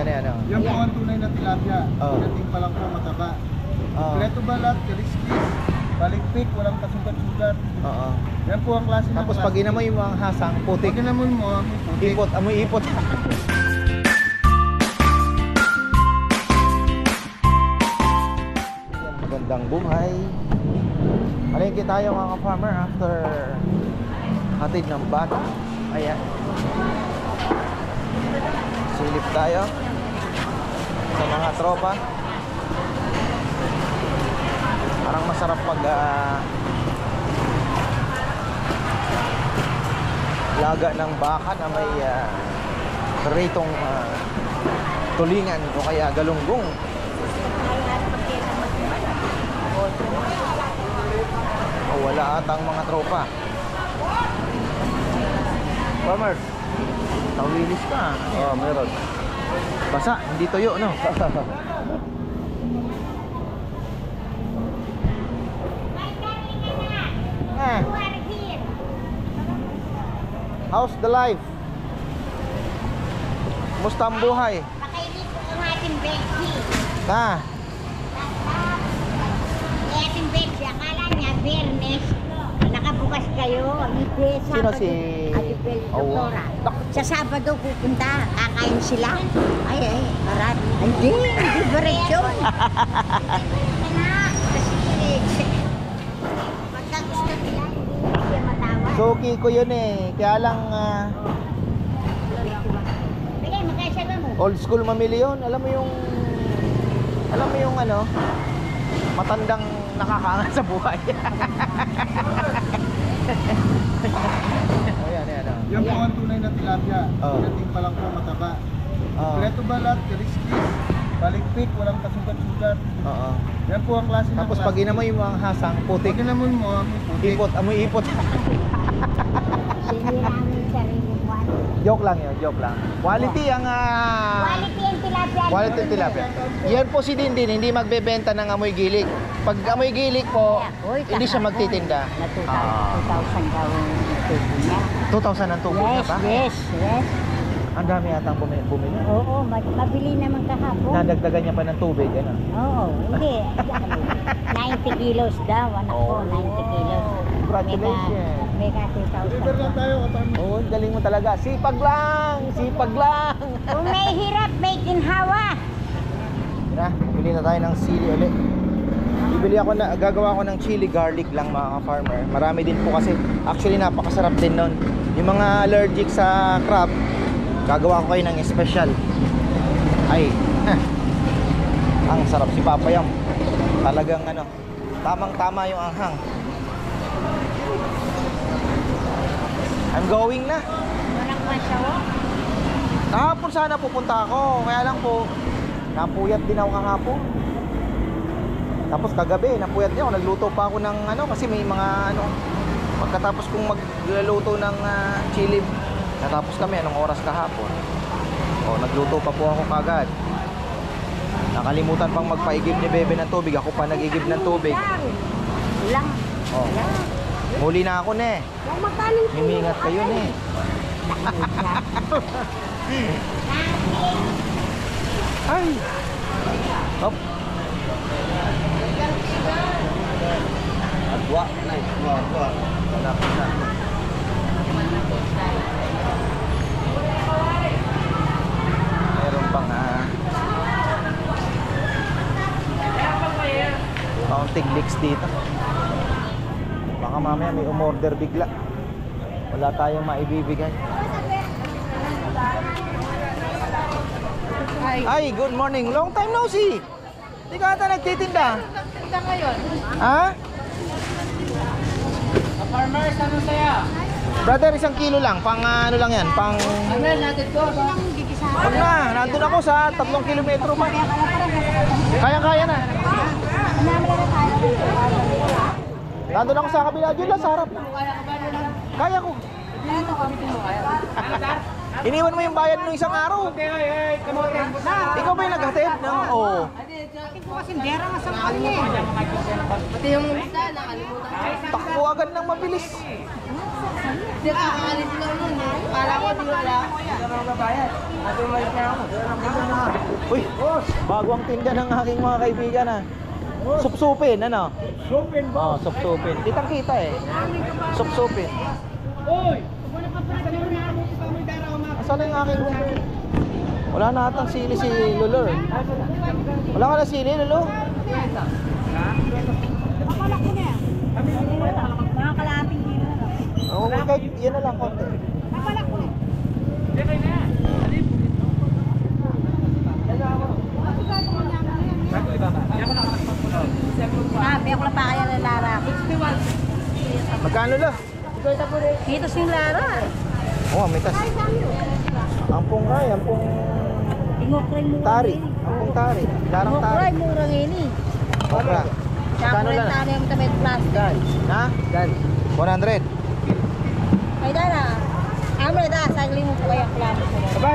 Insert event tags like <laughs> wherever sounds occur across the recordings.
Ayan, oh. Yan po ang tunay na tilapia. Oo. Pinating pa lang po mataba. Oo. Kompleto balat, kaliskis, balikpik, walang kasugat-sugat. Oo. Yan po ang klase ng Tapos pag inamoy mo ang hasang putik, Pag inamon mo, may putik. ipot, amoy ipot. Magandang buhay. Palengke tayo mga farmer after hatid ng bata. Ayan. Silip tayo sa mga tropa. Parang masarap pag ah, laga ng baka na may uh, ritong ah, tulingan o kaya galunggong. O wala atang mga tropa. Farmer, tawilis ka. Oo, meron. Basa, hindi tuyo, no? eh, how's the life? Musta ang buhay? Pakainin ko ang ating. Na, Ang ating Becky, akala niya, Bernes, nakabukas kayo. Sino si- Ate Bel, Oh, doktora. Sa Sabado pupunta, kakain sila. Ay, ay, marat. Hindi, hindi matawag. suki ko yun eh. Kaya lang mo. old school mamili yun. Alam mo yung, alam mo yung ano, matandang nakakaangat sa buhay. <laughs> oh, yan, oh. Po ang tunay na tilapia. Oo. Pinating pa lang po mataba. Oo. Kompleto balat, kaliskis, balikpik, walang kasugat-sugat. Oo. Yan po ang klase ng Tapos pag inamoy mo ang hasang putik, Pag inamon mo, may putik. ipot, amoy ipot. Hindi namin sarili mo. joke lang yun, joke lang. Quality ang ah, Quality tilapia. Quality tilapia. Yan po si Dindin, hindi magbebenta ng amoy gilik. Pag amoy gilik po, Uy, hindi siya magtitinda. Na 2,000 Ah. 2,000 daw ang tubo niya. 2,000 ang tubo niya Yes, pa? yes, yes. Ang dami yatang bumili. bumili. Oo, ma- mabili naman kahapon. Nadagdagan niya pa ng tubig, ano? Oo, hindi. <laughs> 90 kilos daw, anak ko, Oh. 90 kilos. Congratulations. Mega, Deliver lang 2,000. tayo, kaparmi. Oo, oh, galing mo talaga. Sipag lang! Sipag lang! Kung may hirap, may ginhawa. Na, bumili na tayo ng sili ulit. Bibili ako na, gagawa ko ng chili garlic lang mga farmer. Marami din po kasi, actually napakasarap din nun. Yung mga allergic sa crab, gagawa ko kayo ng special. Ay, <laughs> ang sarap si Papayam. Talagang ano, tamang tama yung anghang. I'm going na. Walang masawa. Kahapon sana pupunta ako, kaya lang po, napuyat din ako kahapon. Tapos kagabi, napuyat din ako, nagluto pa ako ng ano, kasi may mga ano, pagkatapos kong magluluto ng ah, chili, natapos kami, anong oras kahapon? O, nagluto pa po ako kagad. Nakalimutan pang magpaigib ni Bebe ng tubig, ako pa nag-igib ng tubig. Ulang. Oh. Muli na ako, ne. Kung magkano Himingat kayo, ne. Ay! <laughs> Hop! Agwa. Agwa, agwa. Wala pa na. Meron pang ah... Counting leaks dito. Baka mamaya may umorder bigla. Wala tayong maibibigay. Ay, good morning. Long time no see. Hindi ka ata nagtitinda. Nagtinda ngayon. Ha? Farmers, ano saya? Brother, isang kilo lang. Pang ano lang yan. Pang... Ano natin ko? Wag na. Nandun ako sa tatlong kilometro pa. Kaya-kaya na. Nandun ako sa kabila. Diyan lang sa harap. Kaya ko. Iniwan mo yung bayad nung isang araw. Ikaw ba yung naghatid? ng Oo. Pati yung isa, nakalimutan. Takbo agad ng mabilis. Hindi, kakakalit lang nun eh. Kala ko, di wala. Hindi ka magbabayad. At umalis na ako. Uy, bago ang tinda ng aking mga kaibigan ah. Supsupin, ano? Open Oh, supsupin. Kitang kita eh. Supsupin. Oy! Asan na yung aking... Wala na atang sili si Lolo eh. Wala ka na sili, Lolo? Mga kalaping kilo na. Oo, kahit yan na lang konti. Sabi ako lang pa kaya ng Lara. Magkano lo? Kitos yung Lara. Oo, may tas. Ampong kay, ampong Ingokray mo. tari. Ampong tari. Darang Ingokray tari. mo orang ini. Okra. Magkano lang? tano yung tamit plastic. Ha? Dan. 100. Ay dana. Amre da sagli mo po yung klamo. Aba,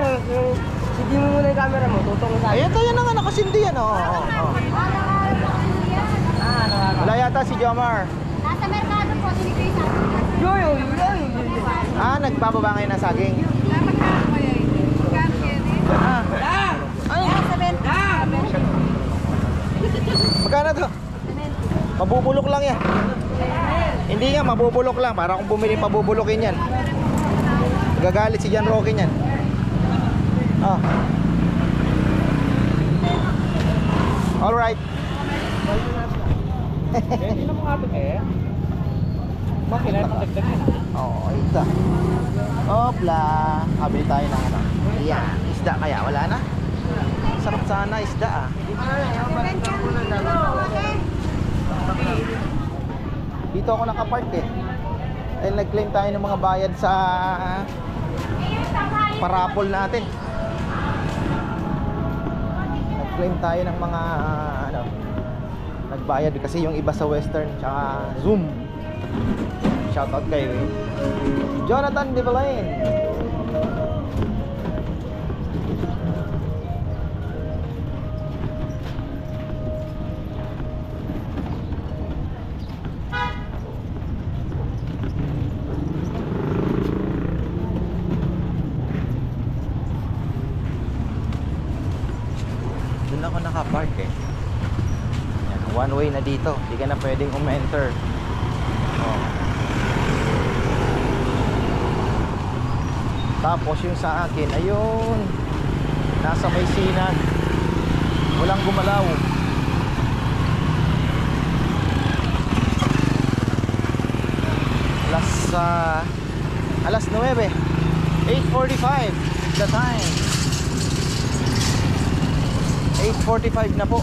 hindi mo muna yung camera mo, tutong sa Ayan tayo na nga nakasindi yan. Oo, oo, oo. Ah. Wala yata si Jomar. Nasa merkado po, sinipay sa Yo, yo, yo, yo, yo. Ah, nagpapaba ngayon ng saging. Ah, Ay, sa benta. magkano to? Mabubulok lang yan. Hindi nga, mabubulok lang. Para kung bumili pabubulokin yan. Gagalit si Jan Roque yan. Ah. Alright. Hindi na mga ito eh. Bakit na dagdag yun? Oo, oh, isda. Opla. Kabili tayo ng ano. Ayan, isda kaya. Wala na? Sarap sana isda ah. Nakapark eh. Dahil nag-claim tayo ng mga bayad sa parapol natin. Nag-claim tayo ng mga ano nagbayad kasi yung iba sa Western tsaka Zoom. Shoutout kay Jonathan De way na dito. Hindi ka na pwedeng umenter. Oh. Tapos yung sa akin, ayun. Nasa may sinan. Walang gumalaw. Alas ah, alas 9. 8:45 is the time. 8.45 na po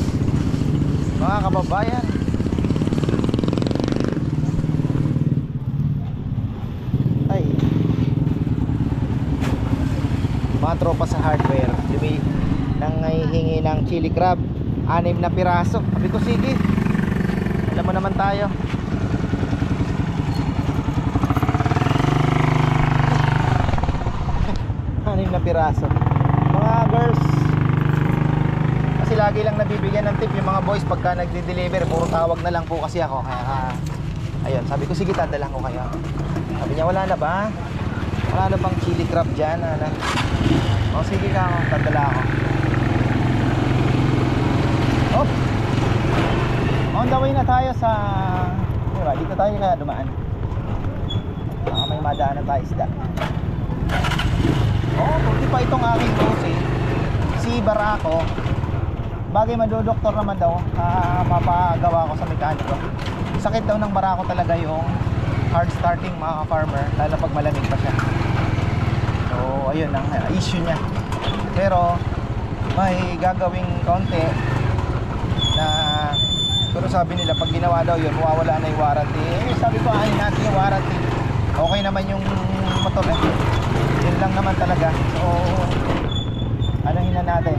mga kababayan. Ay. Mga tropa sa hardware lumi nang hihingi ng chili crab. Anim na piraso. Sabi ko sige. Alam mo naman tayo. <laughs> Anim na piraso mga girls kasi lagi lang nabibigyan ng tip yung mga boys pagka nagde-deliver puro tawag na lang po kasi ako. Kaya ah, ayun sabi ko sige tadalan ko kayo. Sabi niya wala na ba? Wala na bang chili crab dyan ano? o sige ka tadala ako. Oh. On the way na tayo sa diba, dito tayo kaya dumaan. Baka may madaanan tayo isda. Oh buti pa itong aking boss eh. Si Barako bagay madodoktor naman daw. Uh, mapagawa ko sa mekaniko. Sakit daw ng barako talaga yung hard starting mga farmer lalo pag malamig pa siya. So ayun ang uh, issue niya. Pero may gagawing konti na pero sabi nila pag ginawa daw yun mawawala na yung warranty. Eh, sabi ko anin natin yung warranty. Okay naman yung motor eh. Yun lang naman talaga. So anahin na natin.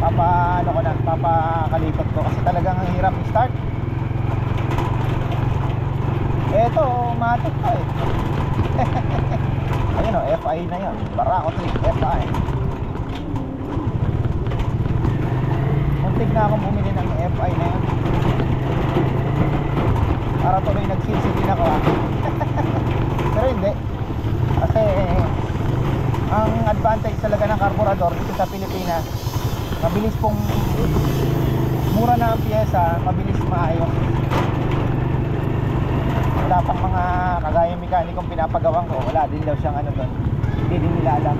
Papa ano ko na papakalipot ko. Kasi talagang ang hirap i-start. Eto matik <laughs> to eh. Ayun o FI na yun. Barako 3 FI muntik na akong bumili ng FI na yun. Para tuloy nagsisi din ako ah. <laughs> Pero hindi. Kasi ang advantage talaga ng carburetor dito sa Pilipinas Mabilis pong mura na ang pyesa, mabilis maayos. Wala pang mga kagaya mekanikong pinapagawan ko, wala din daw siyang ano doon. Hindi din nila alam.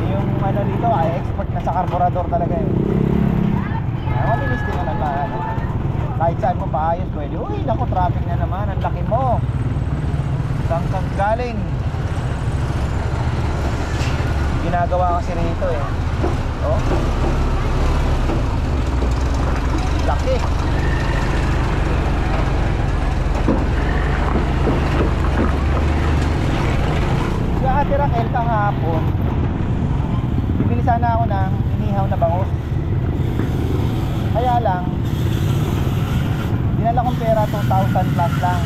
Eh, Yung ano dito ay expert na sa carburetor talaga eh. Ah, mabilis din naman na ano. Kahit saan mo paayos pwede. Uy, naku, traffic na naman. Ang laki mo. Saan kang galing? Ginagawa kasi rito eh. Oh. Laki. Ate Raquel kahapon, bibili sana ako ng inihaw na bangus. Kaya lang, dinala kong pera 2,000 plus lang.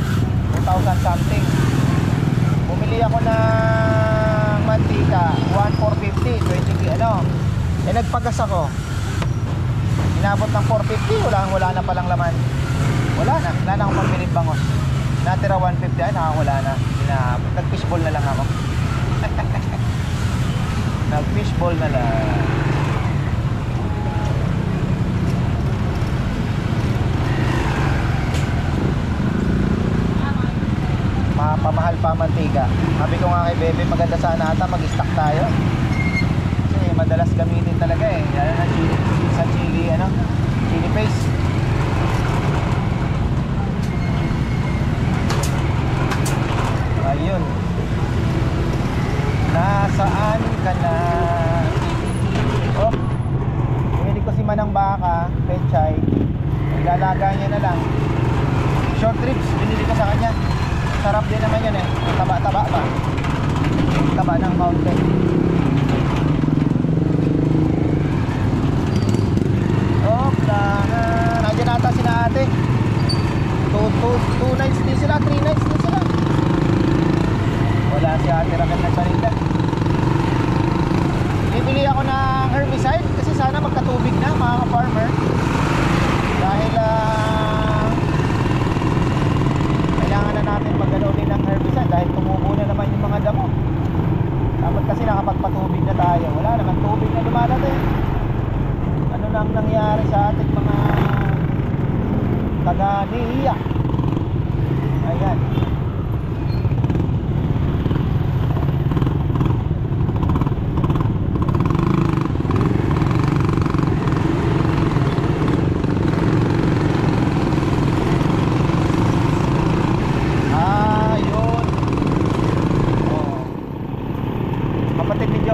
2,000 something. Bumili ako ng mantika, 1,450, 20 ki- ano. Eh nagpagas ako. Inabot ng 450, wala, wala na palang laman. Wala na, wala na akong pambiling bangos. Natira 150, ay nakakawala na. Inabot. Nag-fishball na lang ako. <laughs> Nag-fishball na lang. Mapamahal pa mantika. Sabi ko nga kay Bebe, maganda sana ata mag-stock tayo. Kasi madalas gamitin talaga eh. Lalo na chili, sa chili, ano, chili paste. Ayun. Nasaan ka na? Oh, bumili ko si Manang Baka, Pechay. Ilalaga niya na lang. Short trips, binili ko sa kanya. Sarap din naman yan eh. Taba-taba ba? Taba ng mountain. Oh, na, nandiyan ata sila ate. Two, two, two nights din sila, three nights din sila. Wala si ate Raquel nagparinda. Bibili ako ng herbicide kasi sana magkatubig na mga ka-farmer. Dahil ah, kailangan na natin magano ng herbicide dahil tumubo na naman yung mga damo. Dapat kasi nakapagpatubig na tayo. Wala naman tubig na dumadating. Ano nang nangyari sa ating mga taga-nihiya? Ayan. Ah, yun. Oh.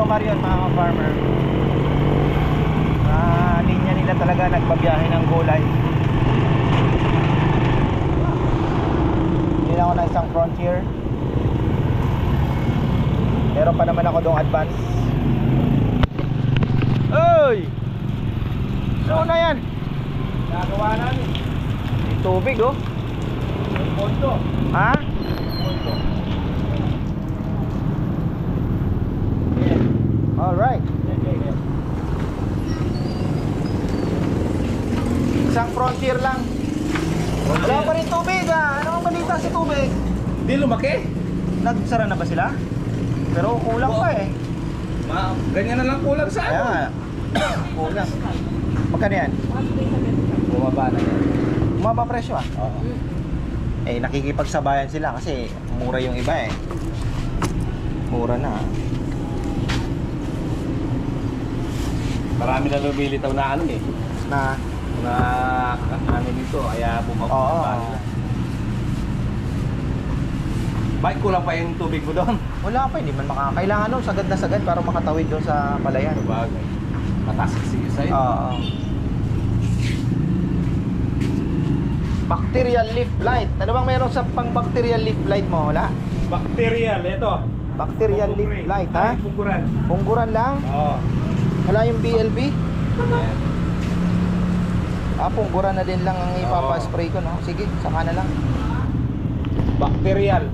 Joe Marion, mga ka-farmer. Ah, linya nila talaga nagbabiyahe ng gulay. Hindi ako ng isang frontier. Meron pa naman ako doong advance. Oy! Ano na yan? Nagawa namin. May tubig oh. Pondo. Ha? Alright. Isang frontier lang. Wala pa rin tubig ah. Ano ang balita sa tubig? Di lumaki. Nagsara na ba sila? Pero kulang pa eh. Ma, ganyan na lang kulang sa Kaya ano. nga. Kulang. Magkano yan? Bumaba na yan. Bumaba presyo ah. Oo. Eh nakikipagsabayan sila kasi mura yung iba eh. Mura na. ah. Marami na lumilitaw na ano eh. Na Na ano dito, kaya bumaba. Oo. bumaba. Bakit kulang pa yung tubig mo doon? <laughs> wala pa hindi man makakailangan nun sagad na sagad para makatawid doon sa palayan. Bagay. Mataas kasi yung side. Oo. Bacterial leaf blight. Ano bang meron sa pang bacterial leaf blight mo? Wala. Bacterial, ito. Bacterial leaf blight, ha? Pungkuran. Pungguran lang. Oo. Wala yung BLB. Ah, pungguran na din lang ang ipapa-spray ko, no? Sige, saka na lang. Bacterial.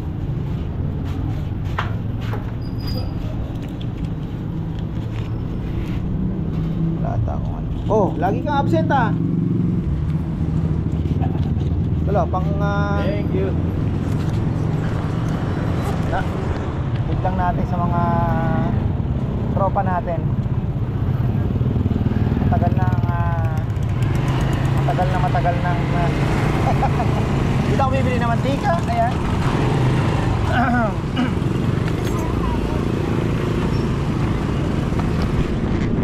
Wala akong ano. Oh, lagi kang absent, ah. Wala, pang... ah, Thank you. na, lang natin sa mga tropa natin. matagal na matagal nang uh, dito ako bibili ng mantika ayan. <clears throat>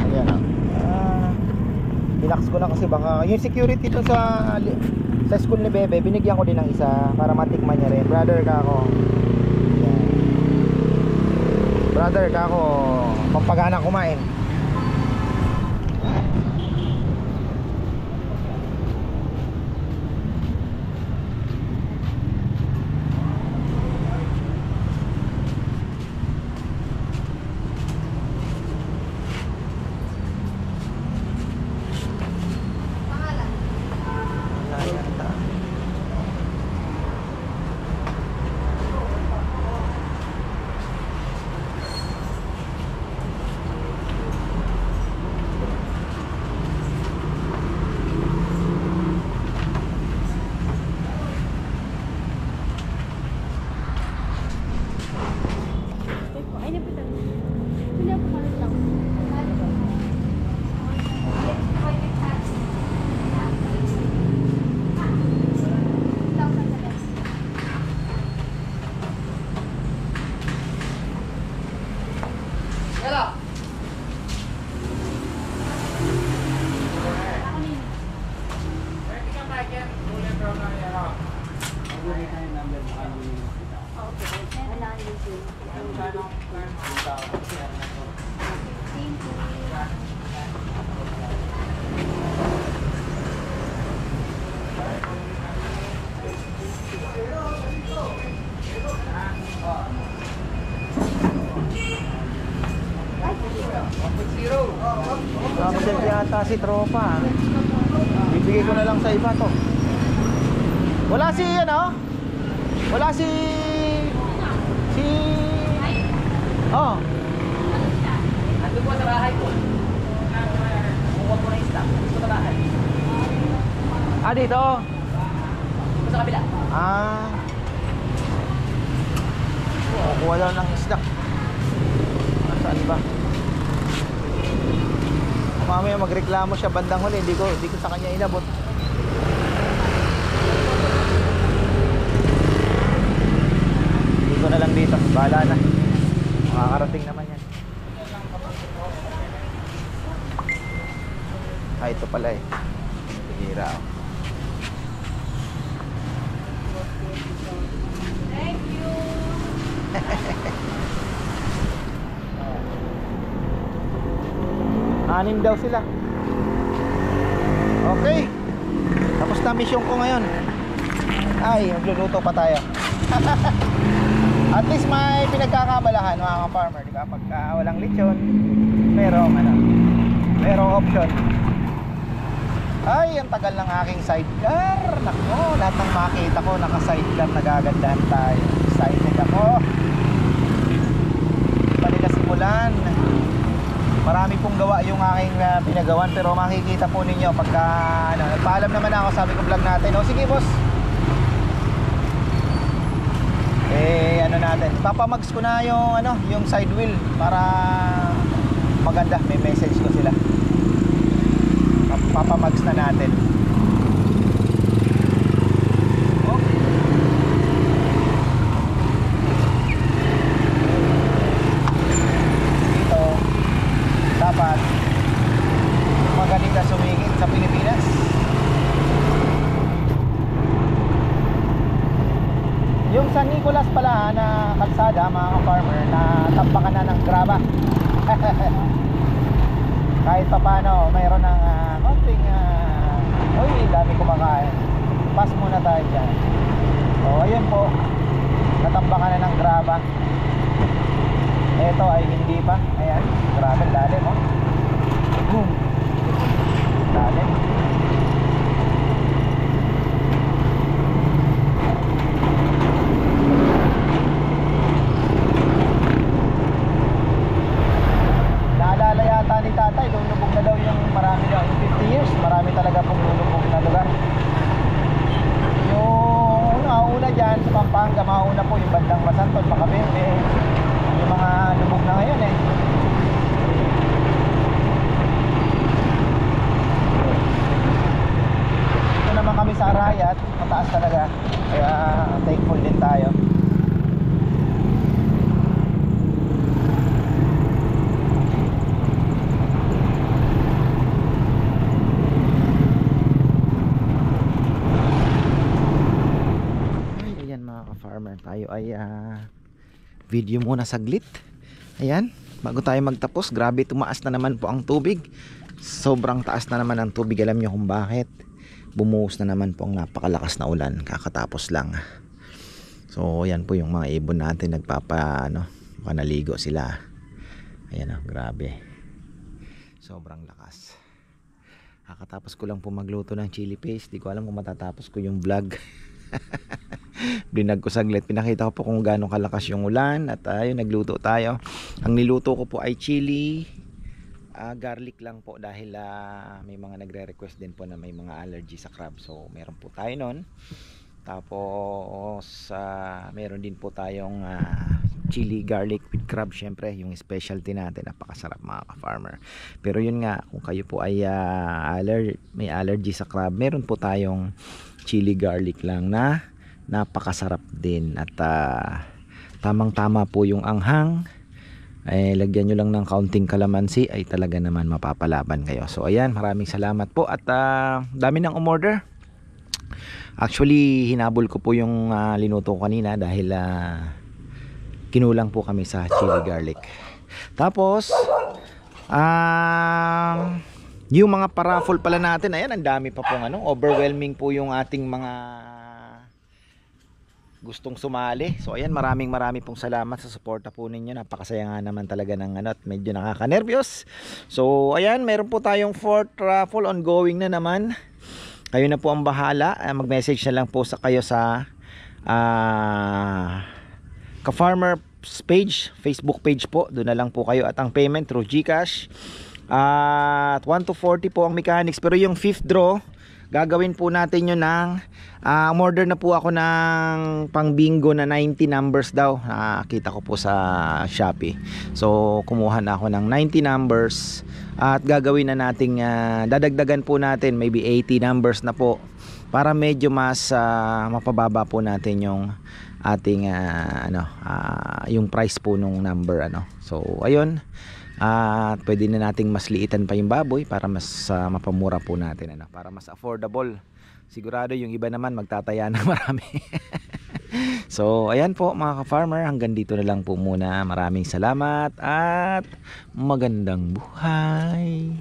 Ayan ah. uh, relax ko lang kasi baka yung security dun sa sa school ni Bebe binigyan ko din ng isa para matikman niya rin. Brother ka ako. Ayan. brother ka ako. Pampagana kumain. Absent yata si tropa. Bibigay ko na lang sa iba to. Wala si ano? Wala si si Oh. Ando po sa bahay ko. Kukuha po na stock. Gusto sa bahay. Ah dito. Sa kabila. Ah. Kukuha daw ng isda. Saan ba? Mamaya magreklamo siya bandang huli, hindi ko hindi ko sa kanya inabot. Hindi ko na lang dito, bahala na. Makakarating naman yan. Ah, ito pala eh. Bihira oh. Thank you. <laughs> Anim daw sila. Okay. Tapos na mission ko ngayon. Ay, magluluto pa tayo. <laughs> At least may pinagkakabalahan mga ka-farmer, di ba? Pagka walang lechon, merong ano, merong option. Ay, ang tagal ng aking sidecar. Nako, lahat ng makita ko naka-sidecar, nagagandahan tayo. Excited ako. Pa nila simulan. Marami pong gawa yung aking uh, pinagawan pero makikita po ninyo pagka ano, nagpaalam naman ako sabi ko vlog natin. O sige boss. Eh ano natin, papamags ko na yung ano, yung side wheel para maganda, may message ko sila. Pap- Papamags na natin. Oh. Dito, dapat magaling ka sumingit sa Pilipinas. Yung San Nicolas pala na kalsada mga ka-farmer na tampakan na ng graba. Kahit pa paano mayroon ng uh, konting uh, uy dami kumakain. Pass muna tayo dyan. O ayun po. Natambakan na ng graba. Ito ay hindi pa. Ayan. Grabe lalim oh. Boom. Lalim. Naalala yata ni tatay, lulubog na daw yung marami daw. In 50 years, marami talaga pong lulubog na lugar. Yung una dyan sa Pampanga, mauna po yung bandang Masanton, Makabebe. Yung mga lubog na ngayon eh. Ito naman kami sa Arayat, mataas talaga. Kaya thankful din tayo. tayo ay ah, video muna saglit. Ayan, bago tayo magtapos, grabe tumaas na naman po ang tubig. Sobrang taas na naman ang tubig, alam nyo kung bakit. Bumuhos na naman po ang napakalakas na ulan, kakatapos lang. So, yan po yung mga ibon natin, nagpapa, ano, naligo sila. Ayan oh, grabe. Sobrang lakas. Kakatapos ko lang po magluto ng chili paste. Di ko alam kung matatapos ko yung vlog. <laughs> Binag ko saglit. Pinakita ko po kung gaano kalakas yung ulan. At ayun, nagluto tayo. Ang niluto ko po ay chili. ah, garlic lang po dahil ah, may mga nagre-request din po na may mga allergy sa crab. So, meron po tayo nun. Tapos, ah, meron din po tayong ah, chili garlic with crab. Syempre, yung specialty natin. Napakasarap mga ka-farmer. Pero yun nga, kung kayo po ay ah, aller- may allergy sa crab, meron po tayong chili garlic lang na napakasarap din. At ah, tamang-tama po yung anghang. Eh, lagyan nyo lang ng kaunting kalamansi ay talaga naman mapapalaban kayo. So ayan, maraming salamat po at ah, dami ng umorder. Actually, hinabol ko po yung ah, linuto kanina dahil ah, kinulang po kami sa chili garlic. Tapos, ah yung mga paraffle pala natin, ayan, ang dami pa pong ano, overwhelming po yung ating mga gustong sumali. So ayan, maraming maraming pong salamat sa suporta po ninyo. Napakasaya nga naman talaga ng ano at medyo nakaka-nervyos. So ayan, meron po tayong fourth raffle ongoing na naman. Kayo na po ang bahala. Ah, Mag-message na lang po sa kayo sa ah ka-farmer page, Facebook page po. Doon na lang po kayo at ang payment through GCash. At 1 to 40 po ang mechanics pero yung fifth draw gagawin po natin yun ng ah, order na po ako ng pang bingo na 90 numbers daw. Nakita ko po sa Shopee. So kumuha na ako ng 90 numbers. At gagawin na nating ah, dadagdagan po natin maybe 80 numbers na po. Para medyo mas ah, mapababa po natin yung ating ah, ano ah, yung price po nung number ano. So ayun at pwede na nating mas liitan pa yung baboy para mas ah, mapamura po natin ano para mas affordable. Sigurado yung iba naman magtataya <laughs> na marami. So ayan po mga ka-farmer hanggang dito na lang po muna. Maraming salamat at magandang buhay